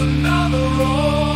Another road.